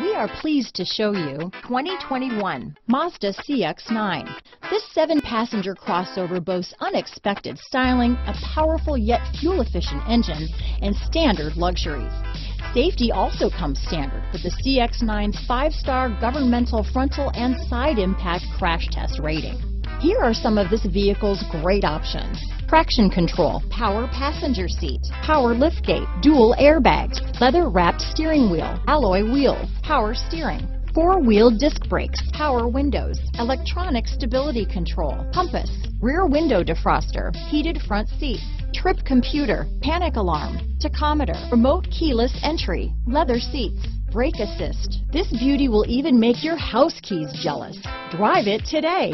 We are pleased to show you 2021 Mazda CX-9. This seven-passenger crossover boasts unexpected styling, a powerful yet fuel-efficient engine, and standard luxuries. Safety also comes standard with the CX-9's five-star governmental frontal and side impact crash test rating. Here are some of this vehicle's great options. Traction control, power passenger seat, power liftgate, dual airbags, leather wrapped steering wheel, alloy wheels, power steering, four-wheel disc brakes, power windows, electronic stability control, compass, rear window defroster, heated front seats, trip computer, panic alarm, tachometer, remote keyless entry, leather seats, brake assist. This beauty will even make your house keys jealous. Drive it today.